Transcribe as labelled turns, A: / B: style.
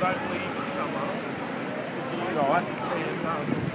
A: don't leave in summer.
B: Right.
A: And, um,